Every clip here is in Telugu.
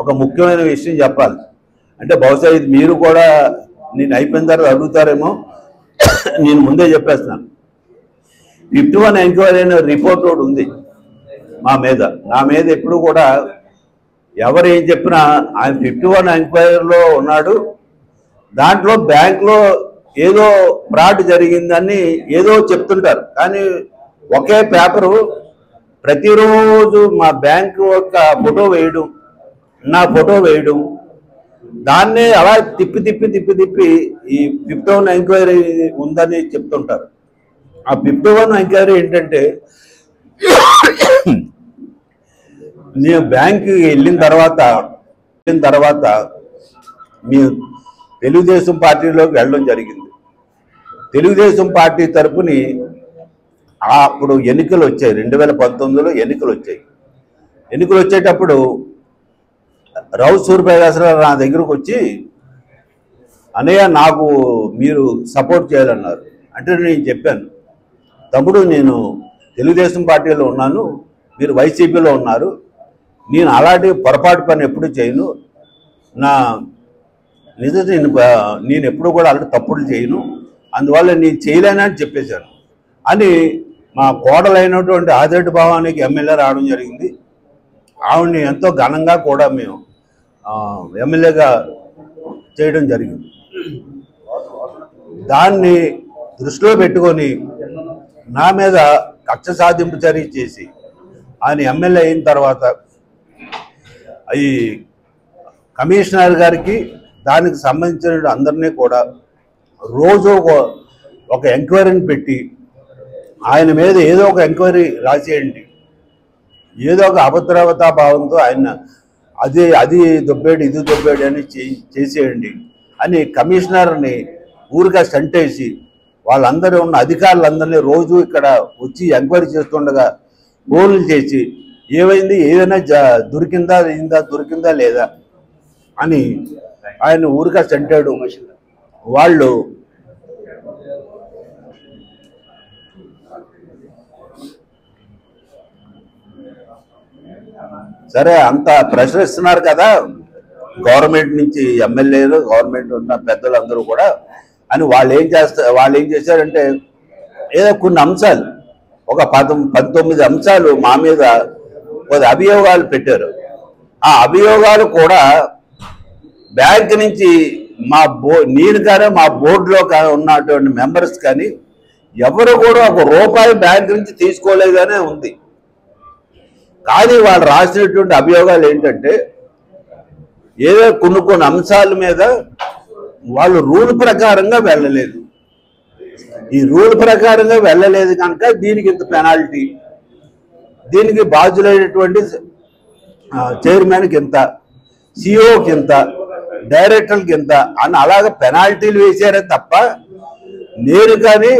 ఒక ముఖ్యమైన విషయం చెప్పాలి. అంటే బహుశా ఇది మీరు కూడా నేను అయిపోయిన తర్వాత అడుగుతారేమో. నేను ముందే చెప్పేస్తున్నాను. ఫిఫ్టీ వన్ ఎంక్వైరీ అనే రిపోర్ట్ ఒకటి ఉంది మా మీద. నా మీద ఎప్పుడు కూడా ఎవరు ఏం చెప్పినా ఆయన ఫిఫ్టీ వన్ ఎంక్వైరీలో ఉన్నాడు. దాంట్లో బ్యాంక్లో ఏదో ఫ్రాడ్ జరిగిందని ఏదో చెప్తుంటారు. కానీ ఒకే పేపరు ప్రతిరోజు మా బ్యాంకు యొక్క ఫోటో వేయడం నా ఫోటో వేయడం. దాన్నే అలా తిప్పి తిప్పి తిప్పి తిప్పి ఈ ఫిఫ్టీ వన్ ఎంక్వైరీ ఉందని చెప్తుంటారు. ఆ ఫిఫ్టీ వన్ ఎంక్వైరీ ఏంటంటే నేను బ్యాంక్కి వెళ్ళిన తర్వాత వెళ్ళిన తర్వాత మీ తెలుగుదేశం పార్టీలోకి వెళ్ళడం జరిగింది. తెలుగుదేశం పార్టీ తరపుని అప్పుడు ఎన్నికలు వచ్చాయి. రెండు వేల పంతొమ్మిదిలో ఎన్నికలు వచ్చాయి. ఎన్నికలు వచ్చేటప్పుడు రావు సూర్యప్రకాశరావు నా దగ్గరకు వచ్చి అన్నయ్య నాకు మీరు సపోర్ట్ చేయాలన్నారు. అంటే నేను చెప్పాను తమ్ముడు నేను తెలుగుదేశం పార్టీలో ఉన్నాను మీరు వైసీపీలో ఉన్నారు నేను అలాంటి పొరపాటు పని ఎప్పుడు చేయను నా నిజ నేను నేను ఎప్పుడు కూడా అలాంటి తప్పులు చేయను అందువల్ల నేను చేయలేనని చెప్పేశాను అని మా కోడలైనటువంటి ఆదిరెడ్డి భావానికి ఎమ్మెల్యే రావడం జరిగింది. ఆవిడని ఎంతో ఘనంగా కూడా మేము ఎమ్మెల్యేగా చేయడం జరిగింది. దాన్ని దృష్టిలో పెట్టుకొని నా మీద కక్ష సాధింపు చర్య చేసి ఆయన ఎమ్మెల్యే అయిన తర్వాత ఈ కమిషనర్ గారికి దానికి సంబంధించిన అందరినీ కూడా రోజు ఒక- ఒక ఎంక్వైరీని పెట్టి ఆయన మీద ఏదో ఒక ఎంక్వైరీ రాసేయండి. ఏదో ఒక అభద్రవతా భావంతో ఆయన అది అది దొబ్బేడు ఇది దొబ్బేడు అని చేసేయండి. అని కమిషనర్ని ఊరిగా సంటేసి వాళ్ళందరూ ఉన్న అధికారులందరినీ రోజు ఇక్కడ వచ్చి ఎంక్వైరీ చేస్తుండగా ఫోన్లు చేసి ఏమైంది ఏదైనా జ దొరికిందా అయిందా దొరికిందా లేదా అని ఆయన ఊరిగా సంటాడు. వాళ్ళు సరే అంత ప్రెషర్ ఇస్తున్నారు కదా. గవర్నమెంట్ నుంచి ఎమ్మెల్యేలు గవర్నమెంట్ ఉన్న పెద్దలందరూ కూడా అని వాళ్ళు ఏం చేస్తారు వాళ్ళు ఏం చేశారంటే ఏదో కొన్ని అంశాలు ఒక పదం పంతొమ్మిది అంశాలు మా మీద కొద్ది అభియోగాలు పెట్టారు. ఆ అభియోగాలు కూడా బ్యాంక్ నుంచి మా బో నేను కానీ మా బోర్డులో కా- ఉన్నటువంటి మెంబర్స్ కానీ ఎవరు కూడా ఒక రూపాయి బ్యాంక్ నుంచి తీసుకోలేదనే ఉంది. కానీ వాళ్ళు రాసినటువంటి అభియోగాలు ఏంటంటే ఏదో కొన్ని కొన్ని అంశాల మీద వాళ్ళు రూల్ ప్రకారంగా వెళ్ళలేదు. ఈ రూల్ ప్రకారంగా వెళ్ళలేదు కనుక దీనికి ఇంత పెనాల్టీ. దీనికి బాధ్యులైనటువంటి చైర్మన్కి ఇంత సిఇఓకి ఇంత డైరెక్టర్కి ఇంత అని అలాగ పెనాల్టీలు వేశారే తప్ప నేను కానీ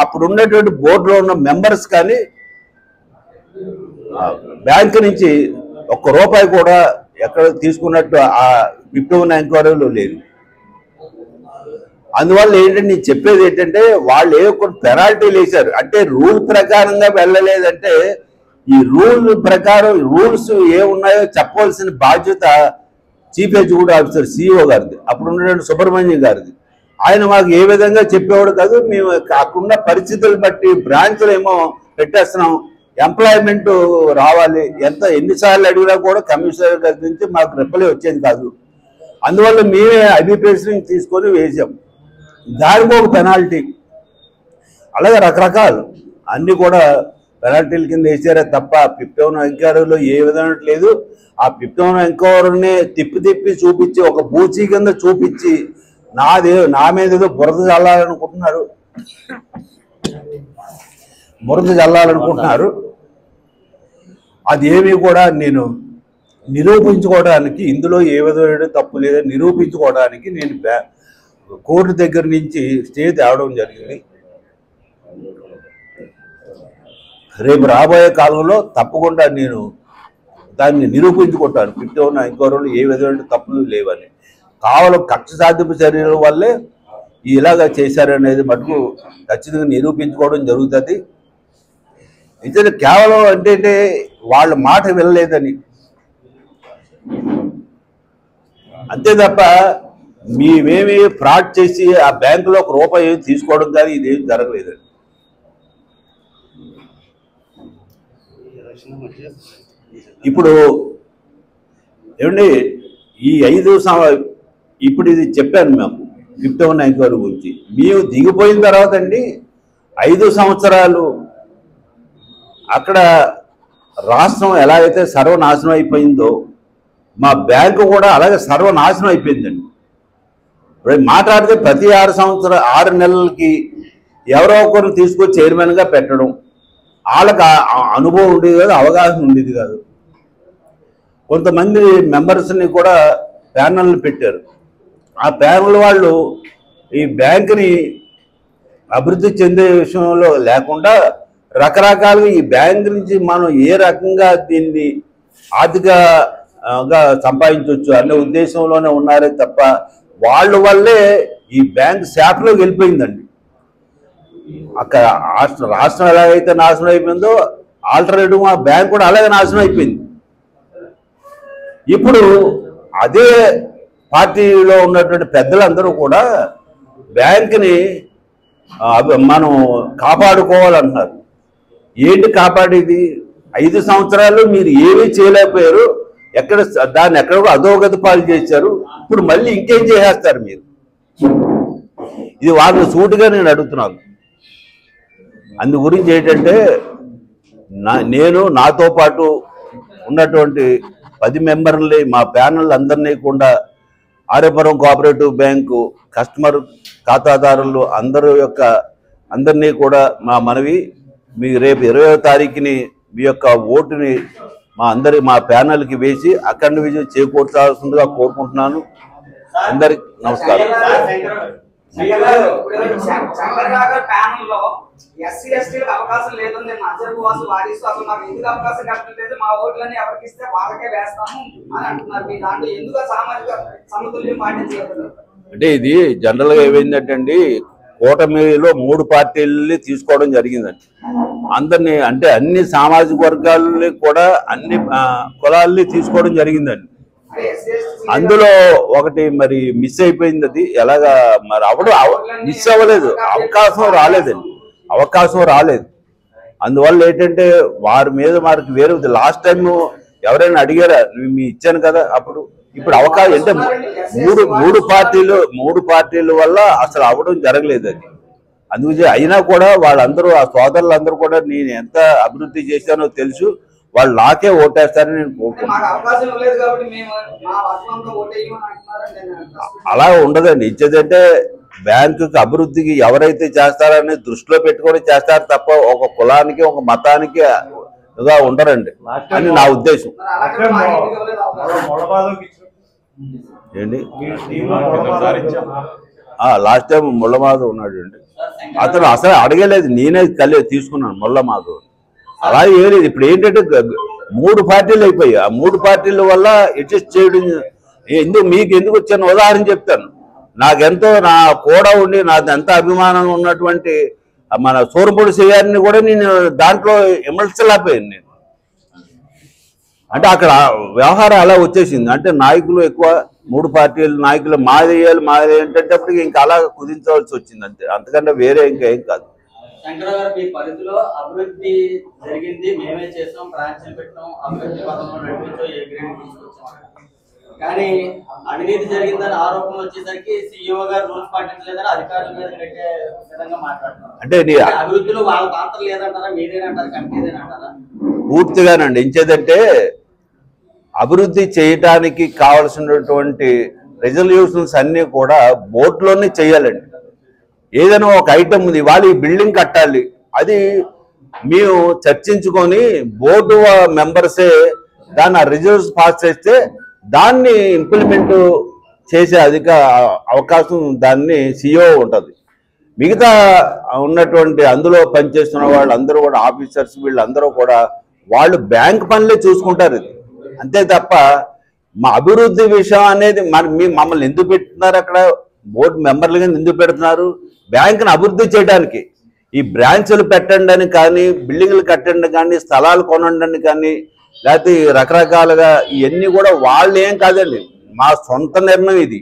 అప్పుడు ఉన్నటువంటి బోర్డులో ఉన్న మెంబర్స్ కానీ బ్యాంక్ నుంచి ఒక్క రూపాయి కూడా ఎక్కడ తీసుకున్నట్టు ఆ ఫిఫ్టీ వన్ ఎంక్వైరీలో లేదు. అందువల్ల ఏంటంటే నేను చెప్పేది ఏంటంటే వాళ్ళు ఏ కొన్ని పెనాల్టీలు వేశారు. అంటే రూల్ ప్రకారంగా వెళ్ళలేదంటే ఈ రూల్ ప్రకారం రూల్స్ ఏ ఉన్నాయో చెప్పవలసిన బాధ్యత చీఫ్ ఎగ్జిక్యూటివ్ ఆఫీసర్ సిఇఓ గారిది. అప్పుడు ఉన్నటువంటి సుబ్రహ్మణ్యం గారిది. ఆయన మాకు ఏ విధంగా చెప్పేవాడు కాదు మేము కాకుండా పరిస్థితులు బట్టి బ్రాంచ్లు ఏమో పెట్టేస్తున్నాం. ఎంప్లాయ్మెంట్ రావాలి. ఎంత ఎన్నిసార్లు అడిగినా కూడా కమిషనర్ గారి నుంచి మాకు రిప్లై వచ్చేది కాదు. అందువల్ల మేమే అభిప్రాయం తీసుకొని వేసాం దానికి ఒక పెనాల్టీ అలాగే రకరకాలు. అన్నీ కూడా పెనాల్టీల కింద వేసారే తప్ప పిప్టౌన్ ఎంక్వైరీలో ఏ విధంగా లేదు. ఆ పిప్టౌన్ ఎంక్వైరీని తిప్పి తిప్పి చూపించి ఒక బూచీ కింద చూపించి నాదే నా మీద ఏదో బురద చల్లాలనుకుంటున్నారు. బురద చల్లాలనుకుంటున్నారు. అది ఏమీ కూడా నేను నిరూపించుకోవడానికి ఇందులో ఏ విధమైన తప్పు లేదని నిరూపించుకోవడానికి నేను కోర్టు దగ్గర నుంచి స్టే తేవడం జరిగింది. రేపు రాబోయే కాలంలో తప్పకుండా నేను దాన్ని నిరూపించుకుంటాను. పిట్టి ఉన్న ఎంక్వైరీలో ఏ విధమైన తప్పులు లేవని. కావలం కక్ష సాధింపు చర్యల వల్లే ఇలాగా చేశారనేది మటుకు ఖచ్చితంగా నిరూపించుకోవడం జరుగుతుంది. అయితే కేవలం అంటే వాళ్ళ మాట వినలేదని. అంతే తప్ప మేమేమి ఫ్రాడ్ చేసి ఆ బ్యాంకులో ఒక రూపాయి ఏమి తీసుకోవడం కానీ ఇదేం జరగలేదండి. ఇప్పుడు ఏమండి ఈ ఐదు సంవ- ఇప్పుడు ఇది చెప్పాను మేము ఫిఫ్టీ వన్ ఎంక్వైరీ గురించి. మేము దిగిపోయిన తర్వాత అండి ఐదు సంవత్సరాలు అక్కడ రాష్ట్రం ఎలా అయితే సర్వనాశనం అయిపోయిందో మా బ్యాంకు కూడా అలాగే సర్వనాశనం అయిపోయిందండి. ఇప్పుడు మాట్లాడితే ప్రతి ఆరు సంవత్సర ఆరు నెలలకి ఎవరో ఒకరిని తీసుకొచ్చి చైర్మన్గా పెట్టడం వాళ్ళకి అనుభవం ఉండేది కాదు అవగాహన ఉండేది కాదు. కొంతమంది మెంబర్స్ని కూడా ప్యానల్ని పెట్టారు. ఆ ప్యానల్ వాళ్ళు ఈ బ్యాంకుని అభివృద్ధి చెందే విషయంలో లేకుండా రకరకాలుగా ఈ బ్యాంక్ నుంచి మనం ఏ రకంగా దీన్ని ఆర్థికంగా సంపాదించవచ్చు అనే ఉద్దేశంలోనే ఉన్నారే తప్ప వాళ్ళ వల్లే ఈ బ్యాంక్ శాఖలోకి వెళ్ళిపోయిందండి. అక్కడ రాష్ట్ర రాష్ట్రం ఎలాగైతే నాశనం అయిపోయిందో ఆల్టర్నేటివ్ ఆ బ్యాంక్ కూడా అలాగే నాశనం అయిపోయింది. ఇప్పుడు అదే పార్టీలో ఉన్నటువంటి పెద్దలందరూ కూడా బ్యాంక్ని మనం కాపాడుకోవాలంటున్నారు ఏంటి కాపాడేది? ఐదు సంవత్సరాలు మీరు ఏమీ చేయలేకపోయారు. ఎక్కడ దాన్ని ఎక్కడ అధోగతి పాలు చేశారు. ఇప్పుడు మళ్ళీ ఇంకేం చేసేస్తారు మీరు? ఇది వాళ్ళని సూటుగా నేను అడుగుతున్నాను. అందు గురించి ఏంటంటే నా నేను నాతో పాటు ఉన్నటువంటి పది మెంబర్ని మా ప్యానల్ అందరినీ కూడా ఆర్యపురం కోఆపరేటివ్ బ్యాంకు కస్టమర్ ఖాతాదారులు అందరూ యొక్క అందరినీ కూడా మా మనవి మీ రేపు ఇరవై తారీఖుని మీ యొక్క ఓటుని మా అందరి మా ప్యానల్కి వేసి అఖండ విజయం చేకూర్చాల్సిందిగా కోరుకుంటున్నాను. అందరికి నమస్కారం. అంటే ఇది జనరల్గా ఏమైందంటే అండి కూటమిలో మూడు పార్టీలని తీసుకోవడం జరిగిందండి. అందరినీ అంటే అన్ని సామాజిక వర్గాలని కూడా అన్ని ఆ, కులాలని తీసుకోవడం జరిగిందండి. అందులో ఒకటి మరి మిస్ అయిపోయింది అది ఎలాగా మరి అవడం మిస్ అవ్వలేదు. అవకాశం రాలేదండి. అవకాశం రాలేదు. అందువల్ల ఏంటంటే వారి మీద మనకి వేరే. లాస్ట్ టైం ఎవరైనా అడిగారా "మీ- ఇచ్చాను కదా అప్పుడు ఇప్పుడు అవకాశం అంటే మూడు మూడు పార్టీలు మూడు పార్టీల వల్ల అసలు అవడం జరగలేదు అది. అందుకే అయినా కూడా వాళ్ళందరూ ఆ సోదరులందరూ కూడా నేను ఎంత అభివృద్ధి చేశానో తెలుసు వాళ్ళు నాకే ఓటేస్తారని నేను కోరుకుంటున్నాను. అలా ఉండదండి. ఇచ్చేదంటే బ్యాంకుకి అభివృద్ధికి ఎవరైతే చేస్తారని దృష్టిలో పెట్టుకొని చేస్తారు తప్ప ఒక కులానికి ఒక మతానికి ఇదిగా ఉండరండి. అని నా ఉద్దేశం. ఏంటి? లాస్ట్ టైం ముళ్ళమాధవ్ ఉన్నాడు అండి అతను అసలు అడగలేదు నేనే కలి తీసుకున్నాను ముళ్ళమాధవ్ అలా ఏం లేదు ఇప్పుడు ఏంటంటే మూడు పార్టీలు అయిపోయాయి. ఆ మూడు పార్టీల వల్ల అడ్జస్ట్ చేయడం ఎందుకు మీకు ఎందుకు వచ్చాను ఉదాహరణ చెప్తాను. నాకెంతో నా కూడా ఉండి నాకు ఎంత అభిమానం ఉన్నటువంటి మన సూరపూడి శ్రీగారిని కూడా నేను దాంట్లో విమర్శలేకపోయాను నేను. అంటే అక్కడ వ్యవహారం అలా వచ్చేసింది. అంటే నాయకులు ఎక్కువ మూడు పార్టీలు నాయకులు మాదేయాలి మాదే ఏంటంటే అప్పటికి ఇంకా అలా కుదించవలసి వచ్చింది అంతే. అంతకంటే వేరే ఇంకా ఏం కాదు. గారు మీ పరిధిలో అభివృద్ధి జరిగింది మేమే చేసాం బ్రాంచ్లు పెట్టాం అభివృద్ధి నడిపించాం ఏ గ్రేడ్ తీసుకొచ్చాం? కానీ అవినీతి జరిగిందని ఆరోపణలు వచ్చేసరికి సీఈఓ గారు రూల్స్ పాటించలేదని అధికారుల మీద పెట్టే విధంగా మాట్లాడుతున్నారు. అంటే అభివృద్ధిలో వాళ్ళ పాత్ర లేదంటారా? మీరేనంటారా కమిటీదేనంటారా పూర్తిగానండి. ఎంచేదంటే అభివృద్ధి చేయటానికి కావలసినటువంటి రెజల్యూషన్స్ అన్నీ కూడా బోర్డులోనే చేయాలండి. ఏదైనా ఒక ఐటమ్ ఉంది ఇవాళ ఈ బిల్డింగ్ కట్టాలి. అది మేము చర్చించుకొని బోర్డు మెంబర్సే దాన్ని ఆ రిజల్ట్స్ పాస్ చేస్తే దాన్ని ఇంప్లిమెంట్ చేసే అధిక అవకాశం దాన్ని సిఇఓ ఉంటుంది. మిగతా ఉన్నటువంటి అందులో పనిచేస్తున్న వాళ్ళందరూ కూడా ఆఫీసర్స్ వీళ్ళందరూ కూడా వాళ్ళు బ్యాంక్ పనులే చూసుకుంటారు ఇది. అంతే తప్ప మా అభివృద్ధి విషయం అనేది మన మీ మమ్మల్ని ఎందుకు పెడుతున్నారు అక్కడ? బోర్డు మెంబర్లుగా ఎందుకు పెడుతున్నారు? బ్యాంకును అభివృద్ధి చేయడానికి ఈ బ్రాంచ్లు పెట్టండి అని కానీ బిల్డింగ్లు కట్టండి కానీ స్థలాలు కొనండి అని కానీ లేకపోతే రకరకాలుగా ఇవన్నీ కూడా వాళ్ళు ఏం కాదండి. మా సొంత నిర్ణయం ఇది.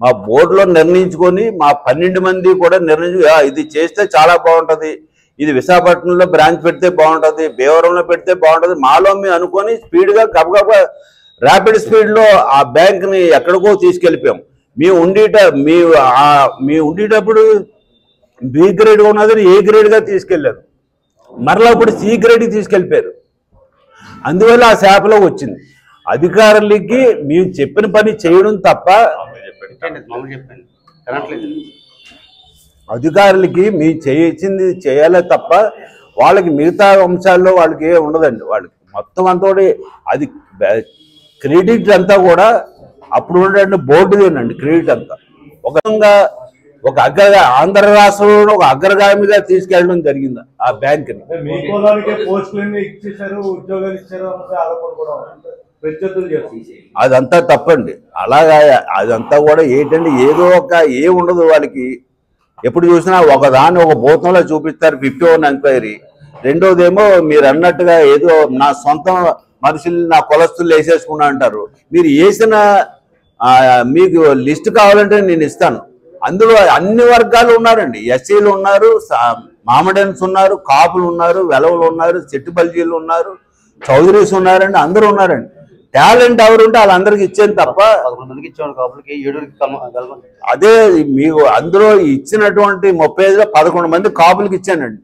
మా బోర్డులో నిర్ణయించుకొని మా పన్నెండు మంది కూడా నిర్ణయించు ఇది చేస్తే చాలా బాగుంటుంది. ఇది విశాఖపట్నంలో బ్రాంచ్ పెడితే బాగుంటుంది భీవరంలో పెడితే బాగుంటుంది. మాలో మేము అనుకొని స్పీడ్గా గబగబా ర్యాపిడ్ స్పీడ్లో ఆ బ్యాంక్ని ఎక్కడికో తీసుకెళ్ళిపోయాం. మేము ఉండేట మీ మేము ఉండేటప్పుడు బి గ్రేడ్ ఉన్నది ఏ గ్రేడ్గా తీసుకెళ్ళారు. మరలా ఇప్పుడు సి గ్రేడ్కి తీసుకెళ్ళిపోయారు. అందువల్ల ఆ శాపలో వచ్చింది. అధికారులకి మేము చెప్పిన పని చేయడం తప్ప అధికారులకి మేము చేయించింది చేయాలే తప్ప వాళ్ళకి మిగతా అంశాల్లో వాళ్ళకి ఏ ఉండదండి. వాళ్ళకి మొత్తం అంతా కూడా అది క్రెడిట్ అంతా కూడా అప్పుడు ఉండే బోర్డుదేనండి క్రెడిట్ అంతా. ఒక ఒక అగ్ర ఆంధ్ర రాష్ట్రంలో ఒక అగ్రగామిగా తీసుకెళ్ళడం జరిగింది ఆ చేస్తారు అదంతా తప్పండి. అలాగా అదంతా కూడా ఏంటంటే ఏదో ఒక ఏ ఉండదు వాళ్ళకి. ఎప్పుడు చూసినా ఒక దాన్ని ఒక భూతంలో చూపిస్తారు ఫిఫ్టీ వన్ ఎంక్వైరీ. రెండోదేమో మీరు అన్నట్టుగా ఏదో నా సొంత మనుషులు నా కొలస్తులు వేసేసుకున్నా అంటారు. మీరు వేసిన మీకు లిస్ట్ కావాలంటే నేను ఇస్తాను. అందులో అన్ని వర్గాలు ఉన్నారండి. ఎస్సీలు ఉన్నారు మామిడన్స్ ఉన్నారు కాపులు ఉన్నారు వెలవలు ఉన్నారు చెట్టుబల్జీలు ఉన్నారు చౌదరీస్ ఉన్నారండి అందరూ ఉన్నారండి. టాలెంట్ ఎవరు ఉంటే వాళ్ళందరికి ఇచ్చేది తప్ప అదే మీకు అందులో ఇచ్చినటువంటి ముప్పై ఐదులో పదకొండు మంది కాపులకి ఇచ్చానండి.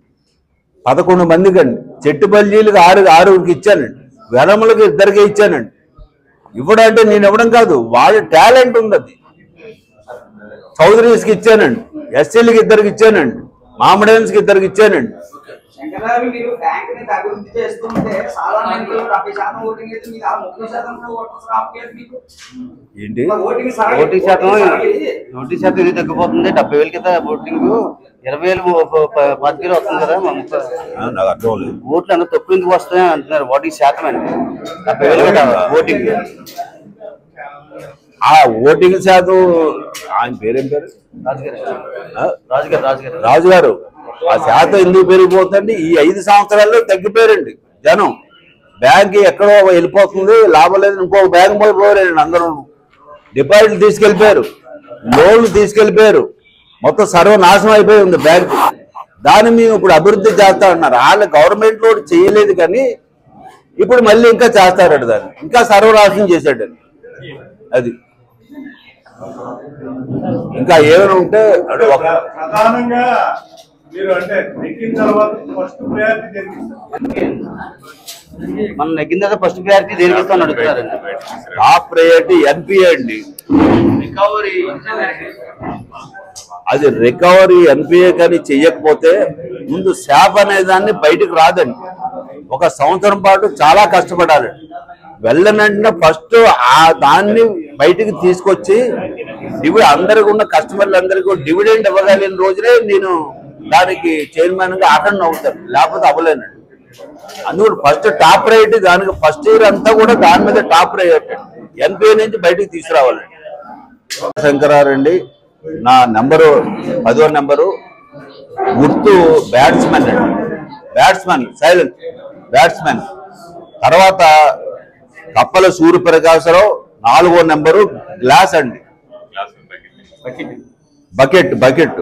పదకొండు మందికి అండి చెట్టు బల్జీలకు ఆరు ఆరుగురికి ఇచ్చానండి. వెలములకు ఇద్దరికి ఇచ్చానండి. ఇవ్వడం అంటే నేను ఇవ్వడం కాదు వాళ్ళ టాలెంట్ ఉంది అది చౌదరీస్కి ఇచ్చానండి. ఎస్సీలకి ఇద్దరికి ఇచ్చానండి. మామిడన్స్కి ఇద్దరికి ఇచ్చానండి. ఏంటి? ఓటింగ్ శాతం ఓటింగ్ శాతం ఇది తగ్గిపోతుంది? డెబ్బై వేల కింద ఓటింగ్? ఇరవై వేలు పది వేలు వస్తుంది కదా ఓట్లు అంత తక్కువ ఎందుకు వస్తాయి అంటున్నారు. ఓటింగ్ శాతం అండి. డెబ్బై వేలు కదా ఓటింగ్. ఆ ఓటింగ్ శాతం ఆయన పేరేం పేరు? రాజుగారు. ఆ? శాతం ఎందుకు పెరిగిపోతుంది ఈ ఐదు సంవత్సరాల్లో తగ్గిపోయారండి జనం. బ్యాంక్ ఎక్కడో వెళ్ళిపోతుంది లాభం లేదు ఇంకో బ్యాంక్ పోయి పోయారండి అందరూ. డిపాజిట్లు తీసుకెళ్ళిపోయారు. లోన్లు తీసుకెళ్ళిపోయారు. మొత్తం సర్వనాశనం అయిపోయి ఉంది బ్యాంక్ దాన్ని మేము ఇప్పుడు అభివృద్ధి చేస్తా ఉన్నారు. వాళ్ళ గవర్నమెంట్లో చేయలేదు కానీ ఇప్పుడు మళ్ళీ ఇంకా చేస్తారట దాన్ని. ఇంకా సర్వనాశనం చేశాడు అది. ఇంకా ఏమైనా ఉంటే ప్రధానంగా మీరు అంటే ఎక్కిన తర్వాత ఫస్ట్ ప్రయారిటీ జరిగిస్తారు మనం నెగ్గిన తర్వాత ఫస్ట్ ప్రయారిటీ దేనికి ఇస్తామని అడుగుతారండి టాప్ ప్రయారిటీ ఎన్పిఏ అండి. అది రికవరీ ఎన్పిఏ కానీ చెయ్యకపోతే ముందు శాప్ అనే దాన్ని బయటకు రాదండి. ఒక సంవత్సరం పాటు చాలా కష్టపడాలి. వెళ్ళనంటే ఫస్ట్ ఆ దాన్ని బయటికి తీసుకొచ్చి డివి అందరికి ఉన్న కస్టమర్లందరికీ డివిడెండ్ ఇవ్వగలిగిన రోజునే నేను దానికి చైర్మన్గా అటెండ్ అవుతాను. లేకపోతే అవ్వలేనండి. అందుకు ఫస్ట్ టాప్ ప్రయారిటీ దానికి ఫస్ట్ ఇయర్ అంతా కూడా దాని మీద టాప్ ప్రయారిటీ. ఎంపీ నుంచి బయటికి తీసుకురావాలండి. శంకరారండి నా నెంబరు పదో నెంబరు గుర్తు బ్యాట్స్మెన్ అండి. Batsmen silent. బ్యాట్స్మెన్ తర్వాత కప్పల సూర్యప్రకాశరావు నాలుగో నెంబరు గ్లాస్ అండి. Bucket bucket.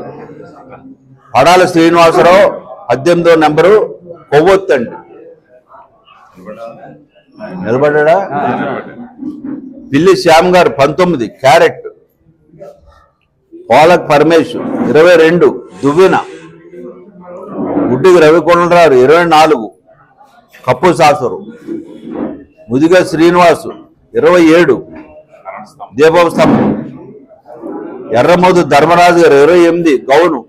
పడాల శ్రీనివాసరావు పద్దెనిమిదో నెంబరు కొవ్వొత్తు అండి. నిలబడ్డా? పిల్లి శ్యామ్ గారు పంతొమ్మిది క్యారెట్. పోలక్ పరమేశ్ ఇరవై రెండు దువ్విన. గుడ్డికి రవికొండరారు ఇరవై నాలుగు. కప్పు సాసరు ముదిగా శ్రీనివాసు ఇరవై ఏడు. దీపం స్తంభం ఎర్రమోదు ధర్మరాజు గారు ఇరవై ఎనిమిది. గౌను.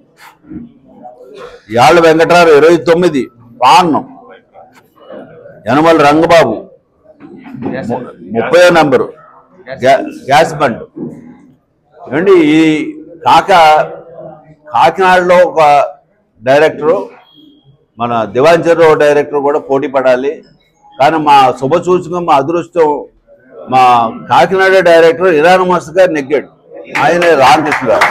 యాళ్ళ వెంకటరావు ఇరవై తొమ్మిది. పాన్నం. యనమల రంగబాబు. ముప్పై నంబరు. Gas bund. ఏమండి ఈ కాక కాకినాడలో ఒక డైరెక్టరు మన దివాంచర్ డైరెక్టర్ కూడా పోటీ పడాలి. కానీ మా శుభసూచకం మా అదృష్టం మా కాకినాడ డైరెక్టర్ ఇరానమస్ గారు నెగ్గాడు. ఆయన రామకృష్ణ గారు.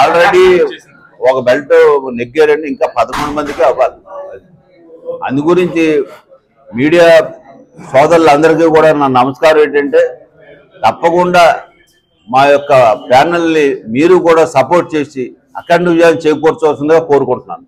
ఆల్రెడీ ఒక బెల్ట్ నెగ్గారండి ఇంకా పదకొండు మందికి అవ్వాలి. అందు గురించి మీడియా సోదరులందరికీ కూడా నా నమస్కారం ఏంటంటే తప్పకుండా మా యొక్క ప్యానల్ని మీరు కూడా సపోర్ట్ చేసి అఖండ విజయాన్ని చేకూర్చవలసిందిగా కోరుకుంటున్నాను.